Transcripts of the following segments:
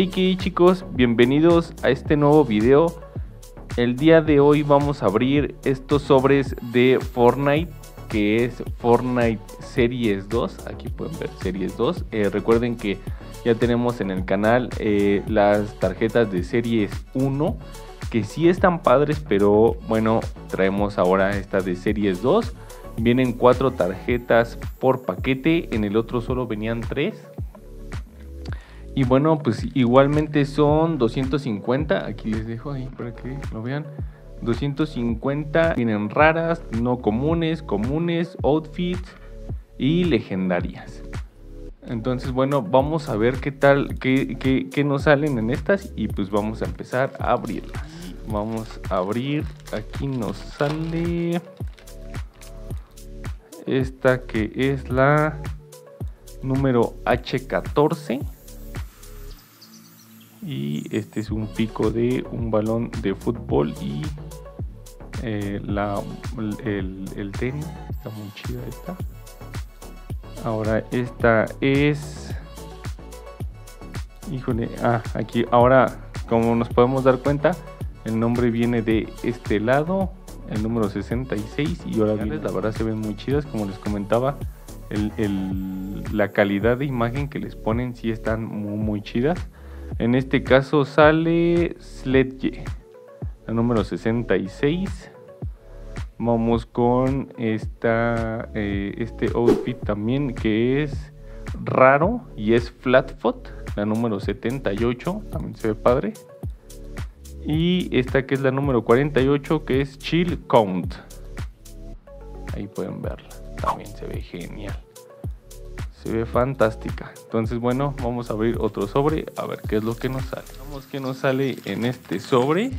Hey chicos, bienvenidos a este nuevo video. El día de hoy vamos a abrir estos sobres de Fortnite, que es Fortnite Series 2. Aquí pueden ver Series 2. Eh, recuerden que ya tenemos en el canal eh, las tarjetas de Series 1, que sí están padres, pero bueno, traemos ahora esta de Series 2. Vienen cuatro tarjetas por paquete, en el otro solo venían tres. Y bueno, pues igualmente son 250. Aquí les dejo ahí para que lo vean. 250 vienen raras, no comunes, comunes, outfits y legendarias. Entonces, bueno, vamos a ver qué tal, qué, qué, nos salen en estas y pues vamos a empezar a abrirlas. Vamos a abrir, aquí nos sale esta que es la número H14 y este es un pico de un balón de fútbol y eh, la, el, el, tenis. Está muy chida esta. Ahora esta es híjole ah aquí ahora como nos podemos dar cuenta el nombre viene de este lado el número 66 y ahora la verdad se ven muy chidas como les comentaba el, la calidad de imagen que les ponen si están muy, muy chidas en este caso sale Sledge, la número 66. Vamos con esta, eh, este outfit también que es raro y es Flatfoot, la número 78, también se ve padre. Y esta que es la número 48 que es Chill Count. Ahí pueden verla, también se ve genial. Se ve fantástica. Entonces, bueno, vamos a abrir otro sobre a ver qué es lo que nos sale. Vamos que nos sale en este sobre.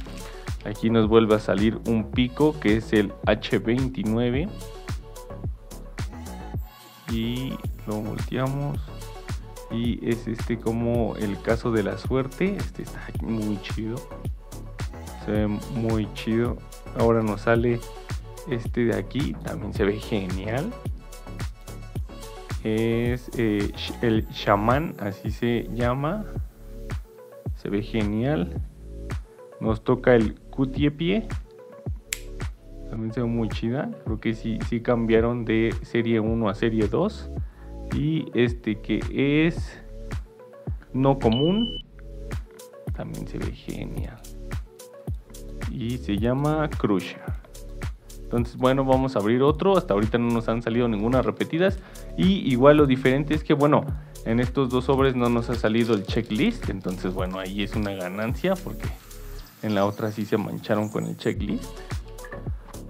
Aquí nos vuelve a salir un pico que es el H29. Y lo volteamos. Y es este como el caso de la suerte. Este está muy chido. Se ve muy chido. Ahora nos sale este de aquí. También se ve genial es eh, el chamán, así se llama. Se ve genial. Nos toca el pie También se ve muy chida. Creo que sí, sí cambiaron de serie 1 a serie 2. Y este que es no común. También se ve genial. Y se llama Crusher. Entonces, bueno, vamos a abrir otro. Hasta ahorita no nos han salido ninguna repetidas. Y igual lo diferente es que, bueno, en estos dos sobres no nos ha salido el checklist. Entonces, bueno, ahí es una ganancia porque en la otra sí se mancharon con el checklist.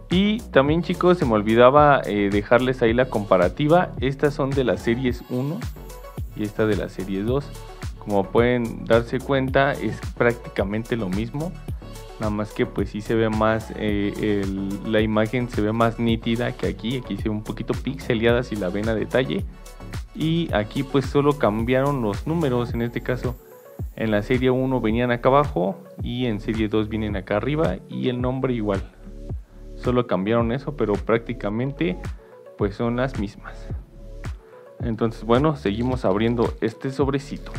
Y también chicos, se me olvidaba eh, dejarles ahí la comparativa. Estas son de las series 1 y esta de la serie 2. Como pueden darse cuenta, es prácticamente lo mismo. Nada más que pues sí se ve más, eh, la imagen se ve más nítida que aquí. Aquí se ve un poquito pixeleada si la ven a detalle. Y aquí pues solo cambiaron los números. En este caso en la serie 1 venían acá abajo y en serie 2 vienen acá arriba. Y el nombre igual. Solo cambiaron eso pero prácticamente pues son las mismas. Entonces bueno, seguimos abriendo este sobrecito.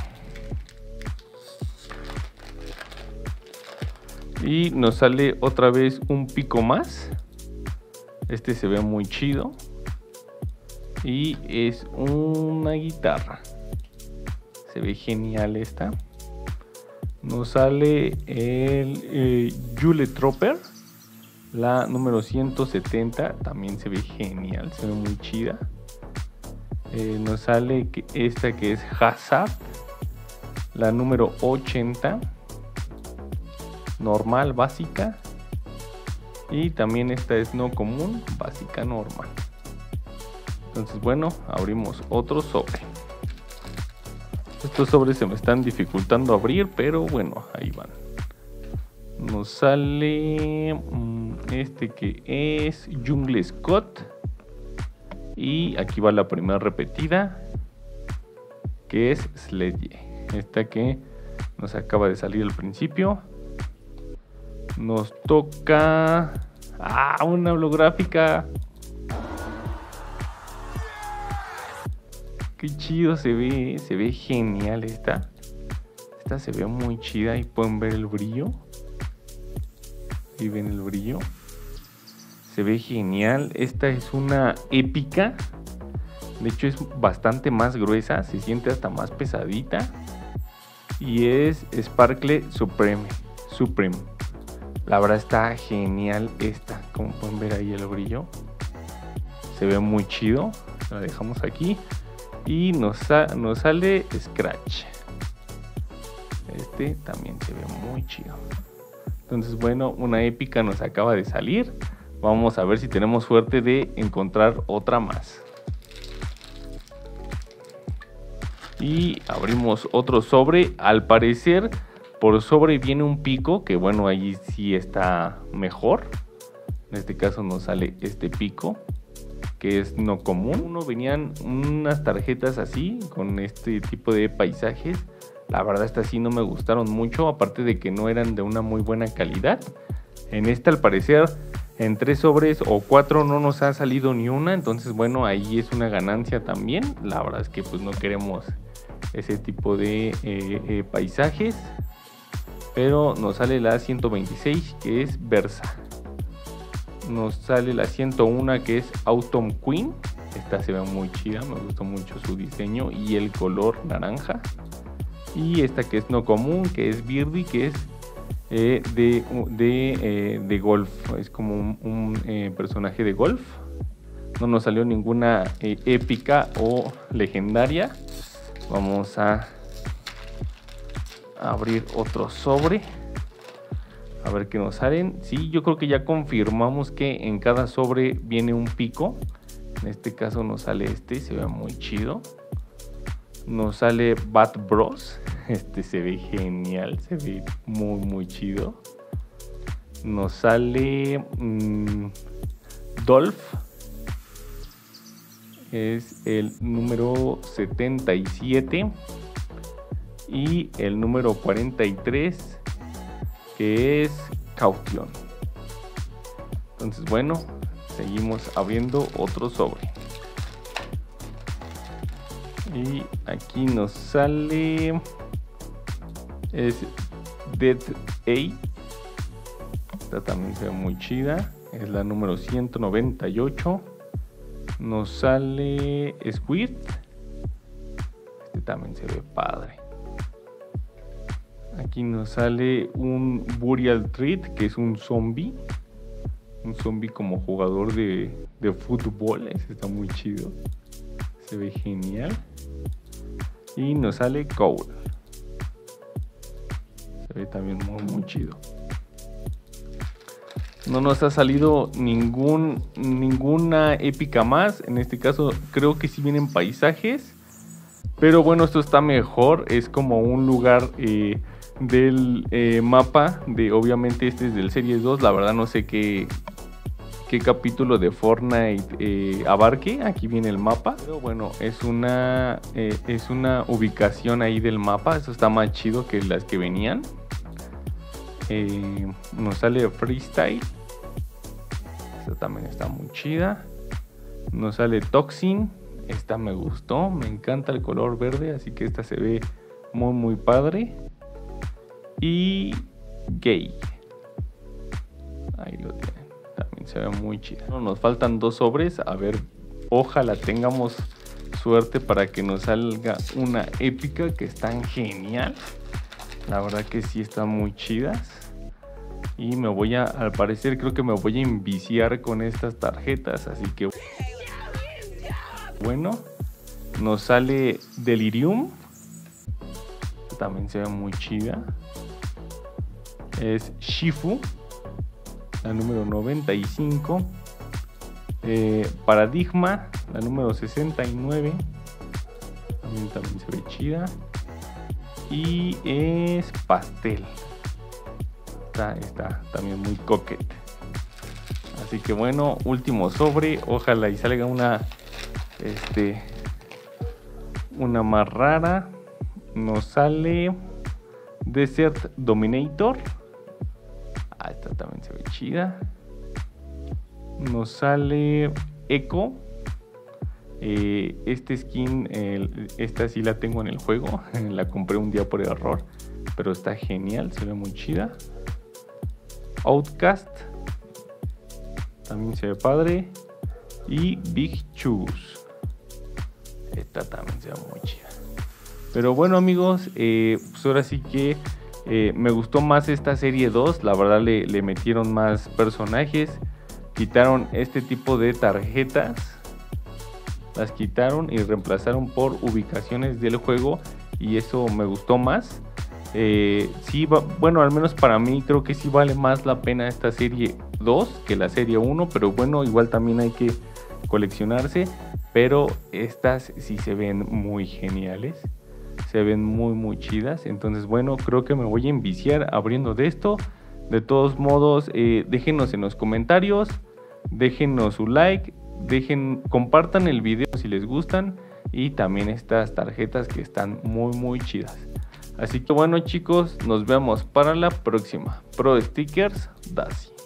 Y nos sale otra vez un pico más. Este se ve muy chido. Y es una guitarra. Se ve genial esta. Nos sale el eh, Jule Tropper. La número 170. También se ve genial. Se ve muy chida. Eh, nos sale esta que es Hazard. La número 80 normal, básica. Y también esta es no común, básica, normal. Entonces, bueno, abrimos otro sobre. Estos sobres se me están dificultando abrir, pero bueno, ahí van. Nos sale mm, este que es Jungle Scott. Y aquí va la primera repetida, que es Sledge. Esta que nos acaba de salir al principio. Nos toca... Ah, una holográfica. Qué chido se ve, se ve genial esta. Esta se ve muy chida y pueden ver el brillo. Y ven el brillo. Se ve genial. Esta es una épica. De hecho es bastante más gruesa. Se siente hasta más pesadita. Y es Sparkle Supreme. Supreme. La verdad está genial esta. Como pueden ver ahí el brillo. Se ve muy chido. La dejamos aquí. Y nos, nos sale Scratch. Este también se ve muy chido. Entonces, bueno, una épica nos acaba de salir. Vamos a ver si tenemos suerte de encontrar otra más. Y abrimos otro sobre. Al parecer, por sobre viene un pico, que bueno, ahí sí está mejor. En este caso nos sale este pico, que es no común. Uno venían unas tarjetas así, con este tipo de paisajes la verdad estas sí no me gustaron mucho, aparte de que no eran de una muy buena calidad. En esta al parecer en tres sobres o cuatro no nos ha salido ni una, entonces bueno, ahí es una ganancia también. La verdad es que pues no queremos ese tipo de eh, eh, paisajes. Pero nos sale la 126 que es Versa. Nos sale la 101 que es Autumn Queen. Esta se ve muy chida, me gustó mucho su diseño y el color naranja y esta que es no común, que es Birdie, que es eh, de, eh, de, golf, es como un, eh, personaje de golf. No nos salió ninguna épica o legendaria. Vamos a abrir otro sobre. A ver qué nos salen. Sí, yo creo que ya confirmamos que en cada sobre viene un pico. En este caso nos sale este, se ve muy chido nos sale Bat Bros. Este se ve genial, se ve muy muy chido. Nos sale mm, Dolph. Es el número 77. Y el número 43 que es Caution. Entonces bueno, seguimos abriendo otro sobre. Y aquí nos sale. Es Dead A. Esta también se ve muy chida. Es la número 198. Nos sale Squid. Este también se ve padre. Aquí nos sale un Burial Treat, que es un zombie. Un zombie como jugador de, fútbol. Este está muy chido. Se ve genial. Y nos sale Cole. Se ve también muy, muy chido. No nos ha salido ningún, ninguna épica más. En este caso creo que sí vienen paisajes. Pero bueno, esto está mejor. Es como un lugar eh, del eh, mapa. De, obviamente este es del Series 2. La verdad no sé qué, qué capítulo de Fortnite eh, abarque. Aquí viene el mapa. Pero bueno, es una, eh, es una ubicación ahí del mapa. Eso está más chido que las que venían. Nos sale Freestyle. Esta también está muy chida. Nos sale Toxin. Esta me gustó. Me encanta el color verde. Así que esta se ve muy muy padre. Y Gay. Ahí lo tiene se ve muy chida. Nos faltan dos sobres, a ver, ojalá tengamos suerte para que nos salga una épica que están genial. La verdad que sí están muy chidas. Y me voy a, al parecer creo que me voy a enviciar con estas tarjetas, así que... Bueno, nos sale Delirium. También se ve muy chida. Es Shifu la número 95. Eh, Paradigma, la número 69. También, también se ve chida. Y es Pastel. Está, está también muy coquete. Así que bueno, último sobre. Ojalá y salga una. Este. Una más rara. Nos sale Desert Dominator chida. Nos sale Echo. Eh, este skin, esta sí la tengo en el juego. la compré un día por error. pero está genial, se ve muy chida. Outcast, también se ve padre. Y Big Choose. Esta también se ve muy chida. Pero bueno amigos, eh, pues ahora sí que eh, me gustó más esta serie 2. La verdad le, metieron más personajes. Quitaron este tipo de tarjetas. Las quitaron y reemplazaron por ubicaciones del juego. Y eso me gustó más. Eh, sí, bueno, al menos para mí creo que sí vale más la pena esta serie 2 que la serie 1, pero bueno, igual también hay que coleccionarse, pero estas sí se ven muy geniales, se ven muy muy chidas, entonces bueno, creo que me voy a enviciar abriendo de esto. De todos modos, eh, déjenos en los comentarios, déjenos su like, dejen, compartan el video si les gustan y también estas tarjetas que están muy muy chidas. Así que bueno chicos, nos vemos para la próxima. Pro Stickers Daisy.